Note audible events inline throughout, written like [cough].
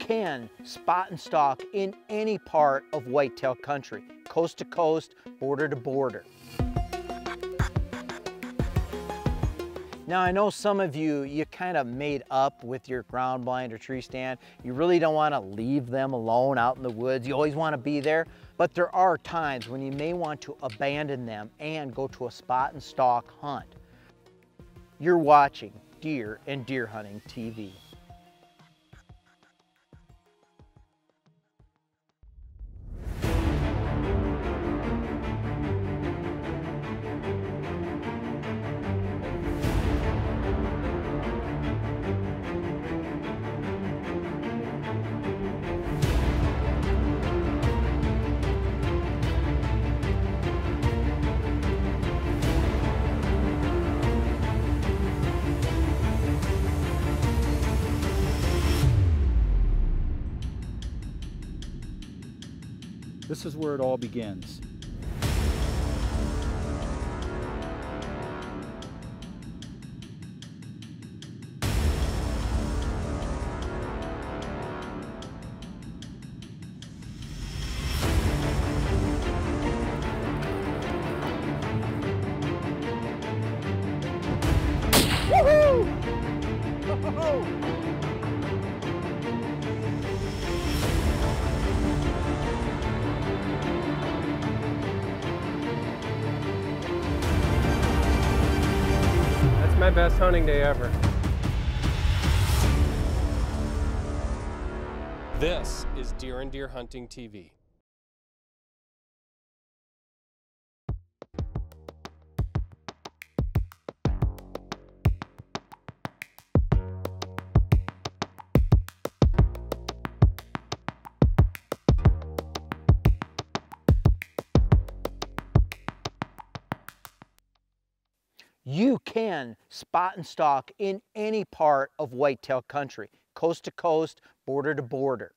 can spot and stalk in any part of whitetail country, coast to coast, border to border. Now I know some of you, you kind of made up with your ground blind or tree stand. You really don't want to leave them alone out in the woods. You always want to be there, but there are times when you may want to abandon them and go to a spot and stalk hunt. You're watching Deer and Deer Hunting TV. Where it all begins. Best hunting day ever. This is Deer and Deer Hunting TV. Can spot and stalk in any part of whitetail country, coast to coast, border to border.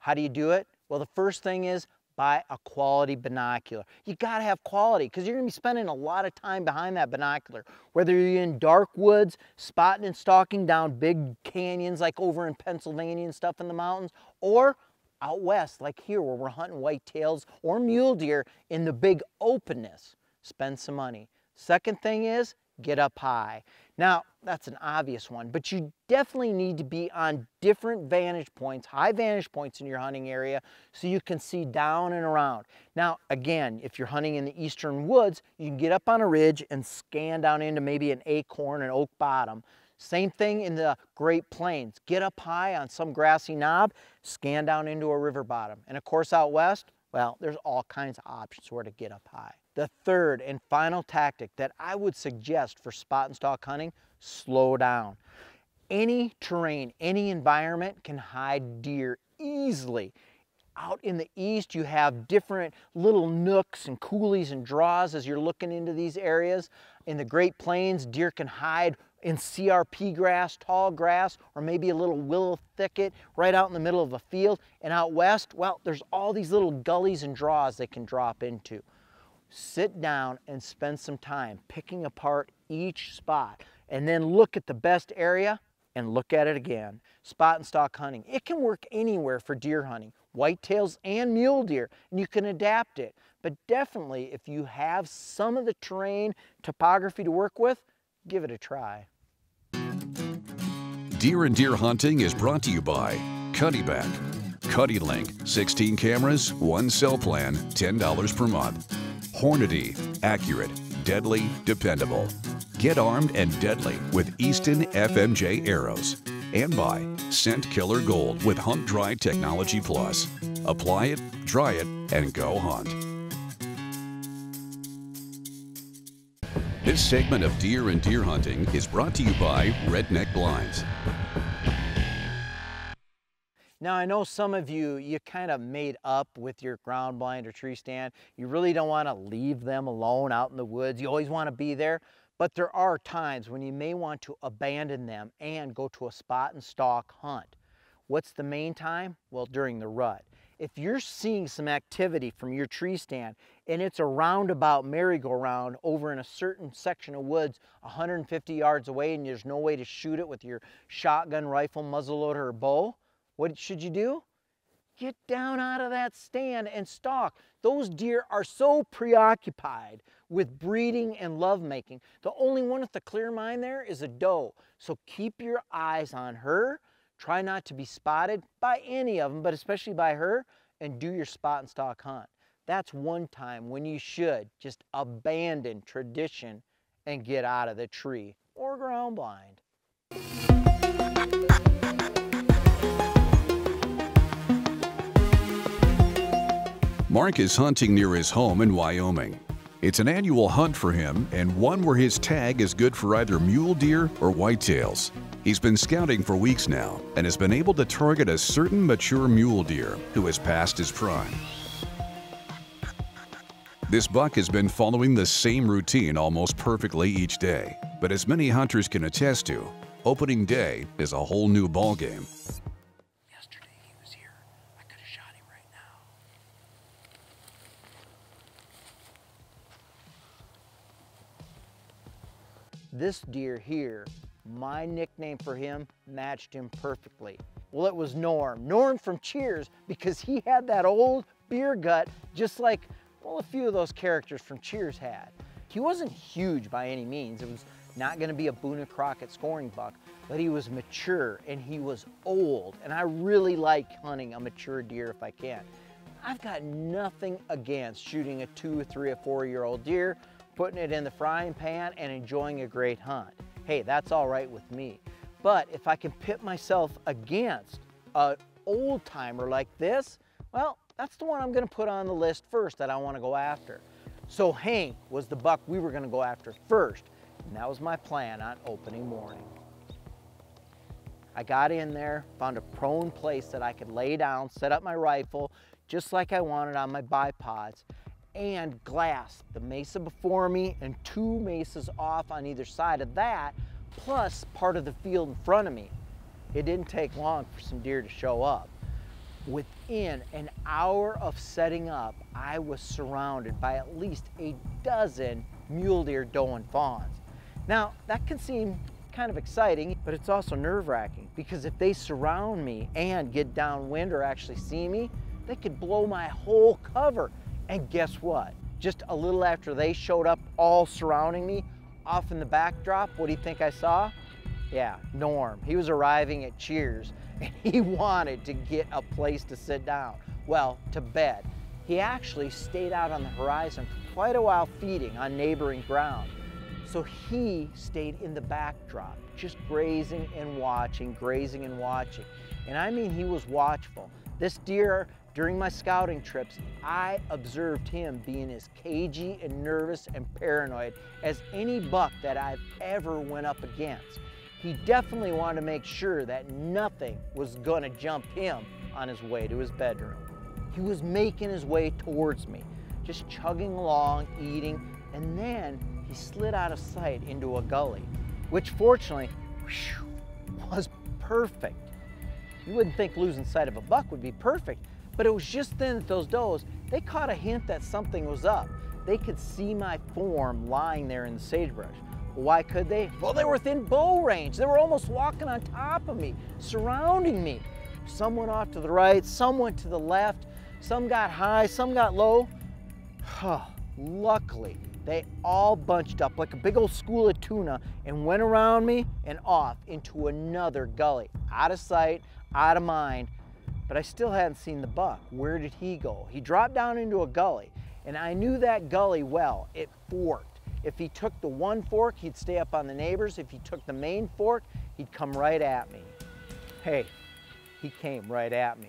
How do you do it? Well, the first thing is buy a quality binocular. You gotta have quality because you're gonna be spending a lot of time behind that binocular. Whether you're in dark woods, spotting and stalking down big canyons like over in Pennsylvania and stuff in the mountains, or out west like here where we're hunting whitetails or mule deer in the big openness. Spend some money. Second thing is get up high. Now, that's an obvious one, but you definitely need to be on different vantage points, high vantage points in your hunting area so you can see down and around. Now, again, if you're hunting in the eastern woods, you can get up on a ridge and scan down into maybe an acorn and oak bottom. Same thing in the Great Plains. Get up high on some grassy knob, scan down into a river bottom. And of course out west, well, there's all kinds of options where to get up high. The third and final tactic that I would suggest for spot and stalk hunting, slow down. Any terrain, any environment can hide deer easily. Out in the east, you have different little nooks and coulees and draws as you're looking into these areas. In the Great Plains, deer can hide in CRP grass, tall grass, or maybe a little willow thicket right out in the middle of a field. And out west, well, there's all these little gullies and draws they can drop into. Sit down and spend some time picking apart each spot and then look at the best area and look at it again. Spot and stalk hunting. It can work anywhere for deer hunting, whitetails and mule deer, and you can adapt it. But definitely, if you have some of the terrain topography to work with, give it a try. Deer and Deer Hunting is brought to you by Cuddeback. Cuddy Link, 16 cameras, one cell plan, $10 per month. Hornady, accurate, deadly, dependable. Get armed and deadly with Easton FMJ arrows. And by Scent Killer Gold with Hunt Dry Technology Plus. Apply it, dry it, and go hunt. This segment of Deer and Deer Hunting is brought to you by Redneck Blinds. Now I know some of you, you kind of made up with your ground blind or tree stand. You really don't want to leave them alone out in the woods. You always want to be there. But there are times when you may want to abandon them and go to a spot and stalk hunt. What's the main time? Well, during the rut. If you're seeing some activity from your tree stand and it's a roundabout merry-go-round over in a certain section of woods 150 yards away and there's no way to shoot it with your shotgun, rifle, muzzleloader, or bow, What should you do? Get down out of that stand and stalk. Those deer are so preoccupied with breeding and lovemaking. The only one with a clear mind there is a doe. So keep your eyes on her. Try not to be spotted by any of them, but especially by her, and do your spot and stalk hunt. That's one time when you should just abandon tradition and get out of the tree or ground blind. Mark is hunting near his home in Wyoming. It's an annual hunt for him and one where his tag is good for either mule deer or whitetails. He's been scouting for weeks now and has been able to target a certain mature mule deer who has passed his prime. This buck has been following the same routine almost perfectly each day, but as many hunters can attest to, opening day is a whole new ballgame. Yesterday he was here. I could have shot him right now. This deer here, my nickname for him matched him perfectly. Well, it was Norm. Norm from Cheers because he had that old beer gut just like, well, a few of those characters from Cheers had. He wasn't huge by any means. It was not gonna be a Boone and Crockett scoring buck, but he was mature and he was old. And I really like hunting a mature deer if I can. I've got nothing against shooting a two, three, or four year old deer, putting it in the frying pan and enjoying a great hunt. Hey, that's all right with me. But if I can pit myself against an old timer like this, well, that's the one I'm gonna put on the list first that I wanna go after. So Hank was the buck we were gonna go after first, and that was my plan on opening morning. I got in there, found a prone place that I could lay down, set up my rifle, just like I wanted on my bipods, and glass the mesa before me and two mesas off on either side of that, plus part of the field in front of me. It didn't take long for some deer to show up. Within an hour of setting up, I was surrounded by at least a dozen mule deer, doe, and fawns. Now, that can seem kind of exciting, but it's also nerve-wracking because if they surround me and get downwind or actually see me, they could blow my whole cover. And guess what? Just a little after they showed up all surrounding me, off in the backdrop, what do you think I saw? Yeah, Norm. He was arriving at Cheers [laughs] and he wanted to get a place to sit down. Well, to bed. He actually stayed out on the horizon for quite a while feeding on neighboring ground. So he stayed in the backdrop, just grazing and watching, grazing and watching. And I mean, he was watchful. This deer, during my scouting trips, I observed him being as cagey and nervous and paranoid as any buck that I've ever went up against. He definitely wanted to make sure that nothing was gonna jump him on his way to his bedroom. He was making his way towards me, just chugging along, eating, and then he slid out of sight into a gully, which fortunately whew, was perfect. You wouldn't think losing sight of a buck would be perfect, but it was just then that those does, they caught a hint that something was up. They could see my form lying there in the sagebrush. Why could they? Well, they were within bow range. They were almost walking on top of me, surrounding me. Some went off to the right, some went to the left, some got high, some got low. Luckily, they all bunched up like a big old school of tuna and went around me and off into another gully. Out of sight, out of mind, but I still hadn't seen the buck. Where did he go? He dropped down into a gully, and I knew that gully well. It forked. If he took the one fork, he'd stay up on the neighbors. If he took the main fork, he'd come right at me. Hey, he came right at me.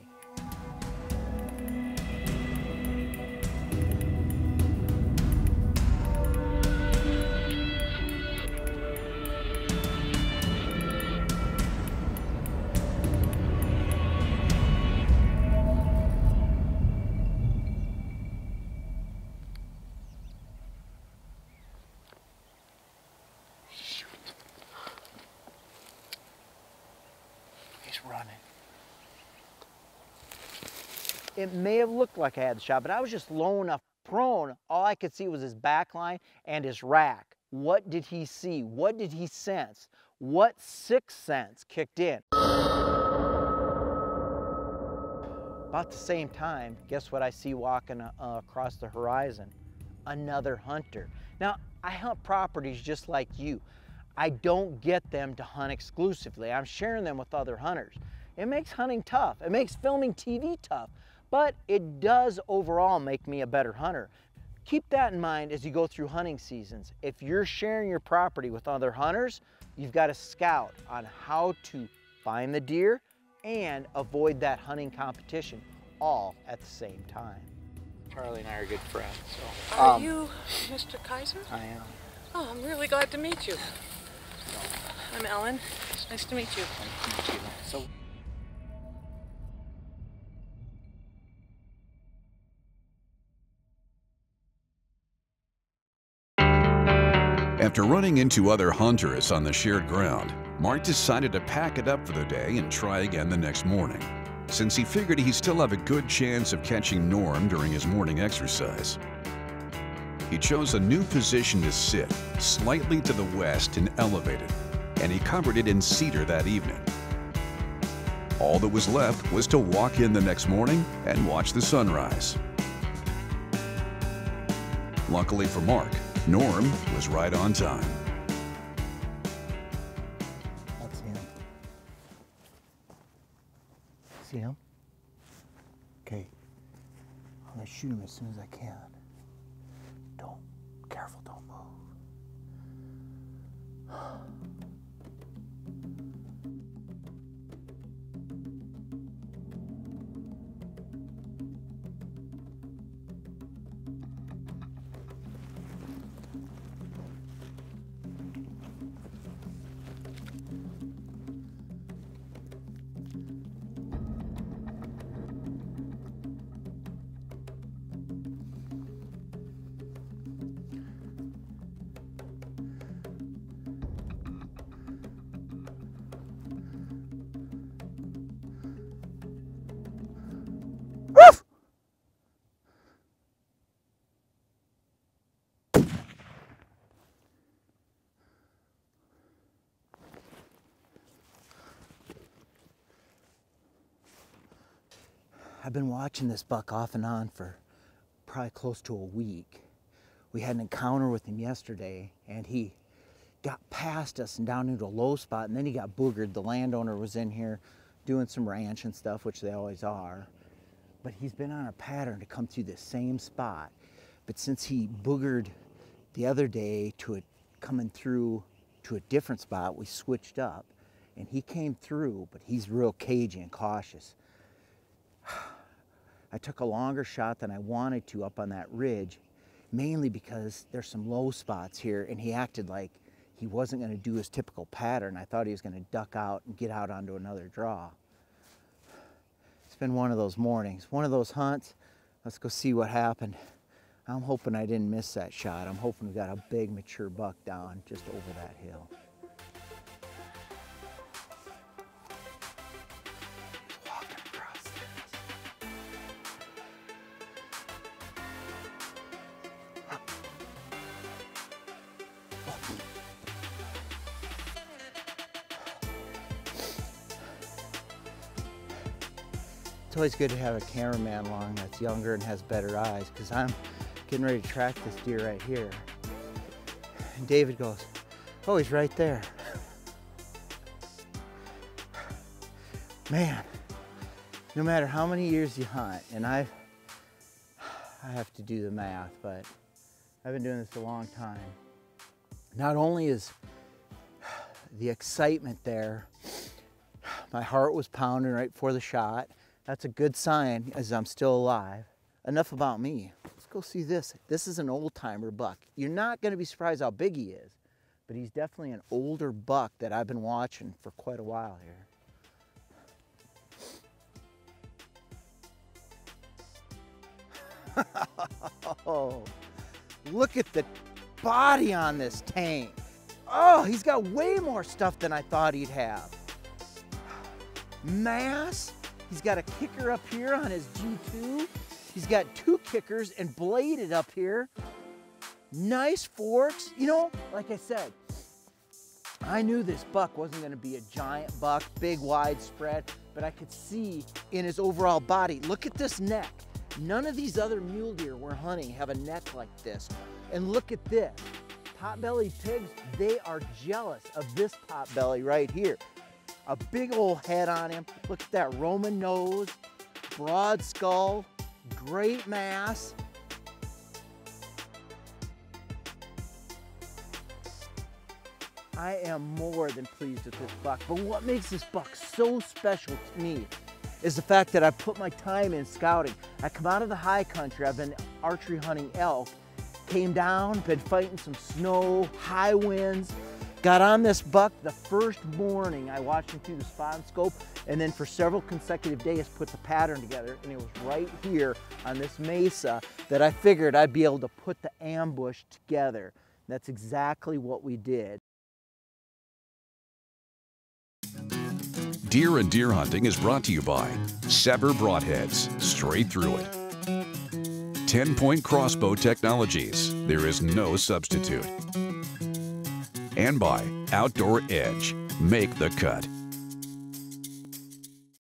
It may have looked like I had the shot, but I was just low enough prone. All I could see was his back line and his rack. What did he see? What did he sense? What sixth sense kicked in? About the same time, guess what I see walking uh, across the horizon? Another hunter. Now, I hunt properties just like you. I don't get them to hunt exclusively. I'm sharing them with other hunters. It makes hunting tough. It makes filming TV tough, but it does overall make me a better hunter. Keep that in mind as you go through hunting seasons. If you're sharing your property with other hunters, you've got to scout on how to find the deer and avoid that hunting competition all at the same time. Charlie and I are good friends. So, Are um, you Mr. Kayser? I am. Oh, I'm really glad to meet you. I'm Ellen. Nice to meet you. Nice to meet you. So After running into other hunters on the shared ground, Mark decided to pack it up for the day and try again the next morning, since he figured he'd still have a good chance of catching Norm during his morning exercise. He chose a new position to sit, slightly to the west and elevated, and he covered it in cedar that evening. All that was left was to walk in the next morning and watch the sunrise. Luckily for Mark, Norm was right on time. that's him. See him? Okay. I'm gonna shoot him as soon as I can. Don't. Careful, don't move. I've been watching this buck off and on for probably close to a week. We had an encounter with him yesterday and he got past us and down into a low spot and then he got boogered. The landowner was in here doing some ranch and stuff, which they always are. But he's been on a pattern to come through the same spot. But since he boogered the other day to it coming through to a different spot, we switched up and he came through, but he's real cagey and cautious. I took a longer shot than I wanted to up on that ridge, mainly because there's some low spots here and he acted like he wasn't going to do his typical pattern. I thought he was going to duck out and get out onto another draw. It's been one of those mornings, one of those hunts. Let's go see what happened. I'm hoping I didn't miss that shot. I'm hoping we got a big mature buck down just over that hill. Always good to have a cameraman along that's younger and has better eyes because I'm getting ready to track this deer right here. And David goes, oh, he's right there. Man, no matter how many years you hunt, and I, I have to do the math, but I've been doing this a long time. Not only is the excitement there, my heart was pounding right before the shot. That's a good sign as I'm still alive. Enough about me. Let's go see this. This is an old timer buck. You're not going to be surprised how big he is, but he's definitely an older buck that I've been watching for quite a while here. [laughs] oh, look at the body on this tank. Oh, he's got way more stuff than I thought he'd have. [sighs] Mass. He's got a kicker up here on his G2. He's got two kickers and bladed up here. Nice forks. You know, like I said, I knew this buck wasn't gonna be a giant buck, big wide spread, but I could see in his overall body, look at this neck. None of these other mule deer we're hunting have a neck like this. And look at this. Potbelly pigs, they are jealous of this potbelly right here. A big old head on him. Look at that Roman nose, broad skull, great mass. I am more than pleased with this buck. But what makes this buck so special to me is the fact that I put my time in scouting. I come out of the high country, I've been archery hunting elk, came down, been fighting some snow, high winds, got on this buck the first morning. I watched him through the spotting scope, and then for several consecutive days put the pattern together, and it was right here on this mesa that I figured I'd be able to put the ambush together. That's exactly what we did. Deer and Deer Hunting is brought to you by Sevr Broadheads, straight through it. 10 Point Crossbow Technologies, there is no substitute. And by Outdoor Edge, make the cut.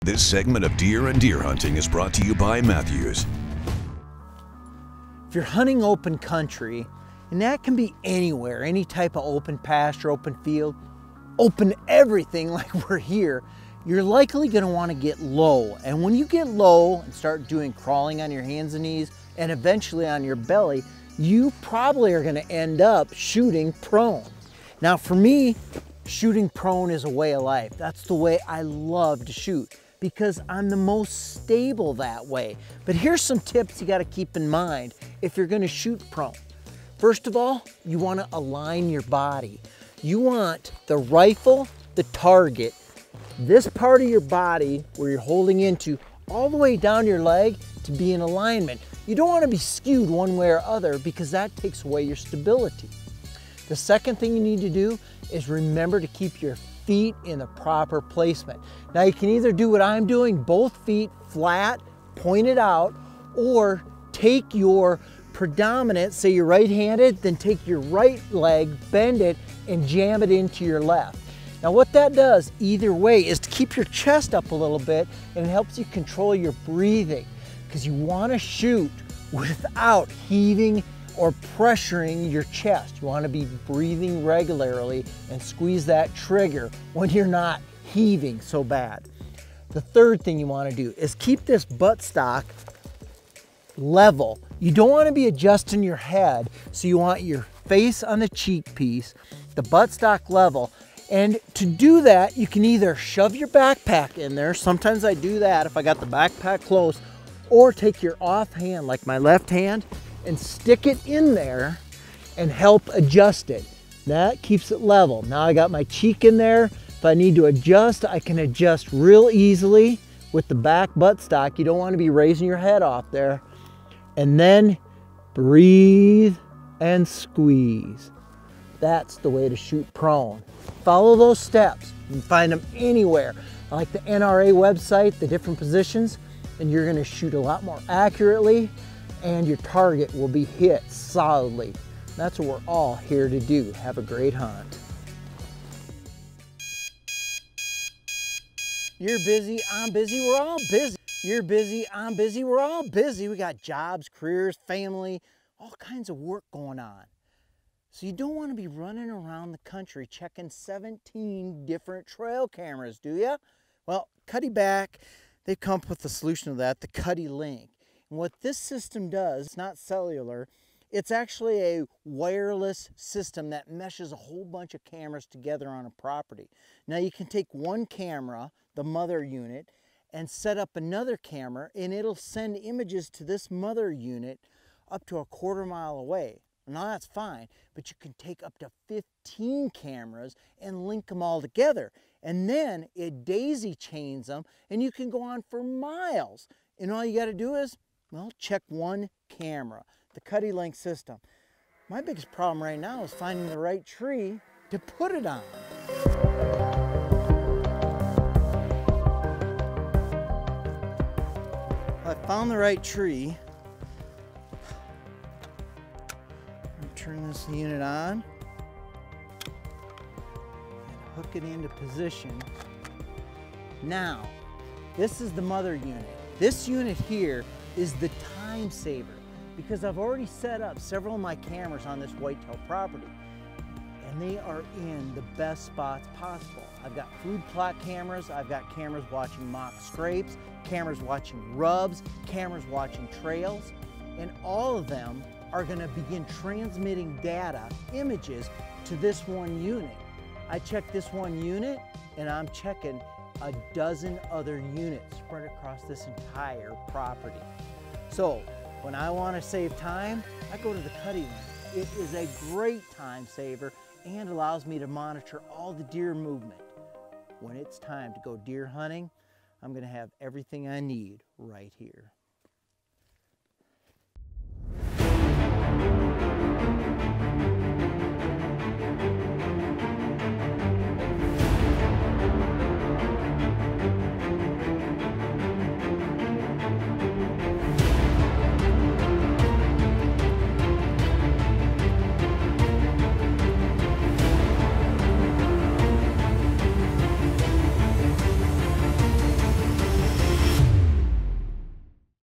This segment of Deer and Deer Hunting is brought to you by Mathews. If you're hunting open country, and that can be anywhere, any type of open pasture, open field, open everything [laughs] like we're here, you're likely gonna wanna get low. And when you get low and start doing crawling on your hands and knees and eventually on your belly, you probably are gonna end up shooting prone. Now for me, shooting prone is a way of life. That's the way I love to shoot because I'm the most stable that way. But here's some tips you gotta keep in mind if you're gonna shoot prone. First of all, you wanna align your body. You want the rifle, the target, this part of your body where you're holding into all the way down your leg to be in alignment. You don't want to be skewed one way or other because that takes away your stability. The second thing you need to do is remember to keep your feet in the proper placement. Now you can either do what I'm doing, both feet flat, pointed out, or take your predominant, say you're right-handed, then take your right leg, bend it, and jam it into your left. Now what that does either way is to keep your chest up a little bit and it helps you control your breathing because you want to shoot without heaving or pressuring your chest. You want to be breathing regularly and squeeze that trigger when you're not heaving so bad. The third thing you want to do is keep this buttstock level. You don't want to be adjusting your head, so you want your face on the cheek piece, the buttstock level, and to do that, you can either shove your backpack in there. Sometimes I do that if I got the backpack close, or take your off hand, like my left hand, and stick it in there and help adjust it. That keeps it level. Now I got my cheek in there. If I need to adjust, I can adjust real easily with the back buttstock. You don't want to be raising your head off there. And then breathe and squeeze. That's the way to shoot prone. Follow those steps. You can find them anywhere. Like the NRA website, the different positions, and you're gonna shoot a lot more accurately and your target will be hit solidly. That's what we're all here to do. Have a great hunt. You're busy, I'm busy, we're all busy. You're busy, I'm busy, we're all busy. We got jobs, careers, family, all kinds of work going on. So you don't want to be running around the country checking 17 different trail cameras, do you? Well, Cuddeback, they've come up with a solution to that, the CuddeLink. And what this system does, it's not cellular, it's actually a wireless system that meshes a whole bunch of cameras together on a property. Now you can take one camera, the mother unit, and set up another camera and it'll send images to this mother unit up to a quarter mile away. Now that's fine, but you can take up to 15 cameras and link them all together. And then it daisy chains them and you can go on for miles. And all you gotta do is, well, check one camera, the CuddeLink system. My biggest problem right now is finding the right tree to put it on. I found the right tree. turn this unit on. And hook it into position. Now, this is the mother unit. This unit here is the time saver because I've already set up several of my cameras on this whitetail property and they are in the best spots possible. I've got food plot cameras, I've got cameras watching mock scrapes, cameras watching rubs, cameras watching trails, and all of them are gonna begin transmitting data, images, to this one unit. I check this one unit and I'm checking a dozen other units spread across this entire property. So when I want to save time, I go to the CuddeLink. It is a great time saver and allows me to monitor all the deer movement. When it's time to go deer hunting, I'm going to have everything I need right here.